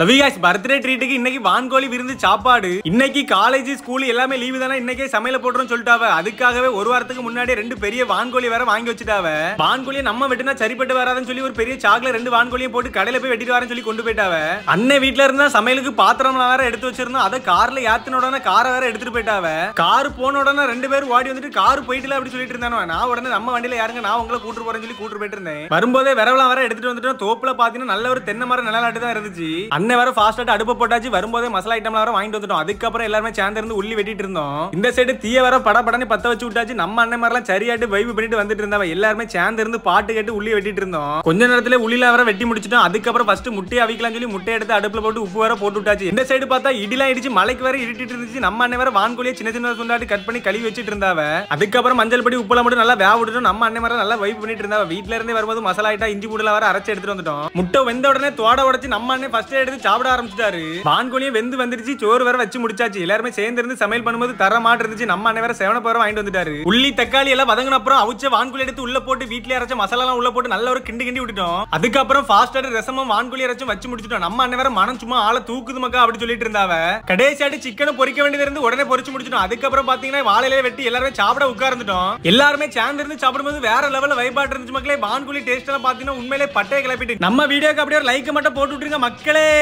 லவிகாஸ் birthday ட்ரீட்டுக்கு இன்னைக்கு வான்கோழி விருந்து சாப்பாடு. இன்னைக்கு காலேஜ் ஸ்கூல் எல்லாமே லீவு தானே? இன்னைக்கே சமையல போட்டுரும் சொல்லிட்டாவ. அதுக்காகவே ஒரு வாரத்துக்கு முன்னாடி ரெண்டு பெரிய வான்கோழி வேற வாங்கி வச்சுட்டாவ. வான்கோழியை நம்ம வெட்டினா சரிப்பட்டு வராதுன்னு சொல்லி ஒரு பெரிய சாக்ல ரெண்டு வான்கோழியை போட்டு கடையில போய் வெட்டிட்டு வரேன்னு சொல்லி கொண்டு போயிட்டாவ. அண்ணன் வீட்டுல இருந்தா சமையலுக்கு பாத்திரம் வேற எடுத்து வச்சிருந்தோம். அதை கார்ல ஏத்தின உடனே காரை வேற எடுத்துட்டு போயிட்டாவ. கார் போன உடனே ரெண்டு பேரும் ஓடி வந்துட்டு கார் போயிட்டுல அப்படி சொல்லிட்டு இருந்தானோ நான் உடனே நம்ம வண்டியில யாருங்க? நான் உங்களை கூட்டு போறேன்னு சொல்லி கூட்டு போயிட்டு இருந்தேன். வரும்போதே விரவலாம் வேற எடுத்துட்டு வந்துட்டோம். தோப்புல பாத்தீங்கன்னா நல்ல ஒரு தென்னை மரம் நிலநாட்டு தான் இருந்துச்சு அண்ணன் வேற ஃபாஸ்ட் அடுப்பு போட்டாச்சு வரும்போதே மசாலா ஐட்டம் வேற வாங்கிட்டு வந்துட்டோம். அதுக்கப்புறம் எல்லாருமே சேர்ந்து இருந்து உள்ளி வெட்டிட்டு இருந்தோம். இந்த சைடு தீய வேற பட படன்னு பத்த வச்சு விட்டாச்சு. நம்ம அண்ணன் மாதிரிலாம் சரியாட்டு வைப் பண்ணிட்டு வந்துட்டு இருந்தாவ எல்லாருமே சேர்ந்து இருந்து பாட்டு கேட்டு உள்ளி வெட்டிட்டு இருந்தோம். கொஞ்ச நேரத்துல உள்ளில வேற வெட்டி முடிச்சிட்டோம். அதுக்கப்புறம் ஃபர்ஸ்ட் முட்டையை அவிக்கலாம் சொல்லி முட்டையை எடுத்து அடுப்புல போட்டு உப்பு வேற போட்டு விட்டாச்சு. இந்த சைடு பார்த்தா இடிலாம் இடிச்சு மலைக்கு வேற இருட்டிட்டு இருந்துச்சு. நம்ம அண்ணன் வேற வான்கோழியை சின்ன சின்ன துண்டாட்டி கட் பண்ணி கழுவி வச்சிட்டு இருந்தாவ அதுக்கப்புறம் மஞ்சள் படி உப்பெல்லாம் மட்டும் நல்லா வேக விட்டுட்டு நம்ம அண்ணன் மாதிரி நல்லா வைப் பண்ணிட்டு இருந்தாவ வீட்ல இருந்தே வரும்போது மசாலா ஐட்டா இஞ்சி பூடல வேற அரைச்சு எடுத்துட்டு வந்துட்டோம். முட்டை வெந்த உடனே தோட உடச்சு நம்ம அண்ணன் ஃபர்ஸ்ட் எடுத்து சாப்பிட ஆரம்பிச்சிட்டாரு. வான்கோழியும் வெந்து வந்துருச்சு சோறு வேற வச்சு முடிச்சாச்சு. எல்லாருமே சேர்ந்து இருந்து சமையல் பண்ணும்போது தர மாட்டு இருந்துச்சு. நம்ம அண்ணன் வேற செவன போற வாங்கிட்டு வந்துட்டாரு. உள்ளி தக்காளி எல்லாம் வதங்கின அப்புறம் அவிச்ச வான்கோழி எடுத்து உள்ள போட்டு வீட்டுல அரைச்ச மசாலா எல்லாம் உள்ள போட்டு நல்ல ஒரு கிண்டி கிண்டி விட்டுட்டோம். அதுக்கப்புறம் ஃபாஸ்ட் ரசமும் வான்கோழி அரைச்சும் வச்சு முடிச்சிட்டோம். நம்ம அண்ணன் வேற மனம் சும்மா ஆள தூக்குது மக்கா அப்படி சொல்லிட்டு இருந்தாவ. கடைசியாட்டு சிக்கனும் பொறிக்க வேண்டியது இருந்து உடனே பொறிச்சு முடிச்சிட்டோம். அதுக்கப்புறம் பாத்தீங்கன்னா வாழையிலே வெட்டி எல்லாருமே சாப்பிட உட்கார்ந்துட்டோம். எல்லாருமே சேர்ந்து இருந்து சாப்பிடும்போது வேற லெவல்ல வைபாட்டு இருந்துச்சு மக்களே. வான்கோழி டேஸ்ட் எல்லாம் பாத்தீங்கன்னா உண்மையிலே பட்டையை கிளப்பிட்டு. நம்ம வீடியோக்கு அப்படியே ஒரு லைக் மட்டும் போட்டு விட்டுருங்க மக்களே.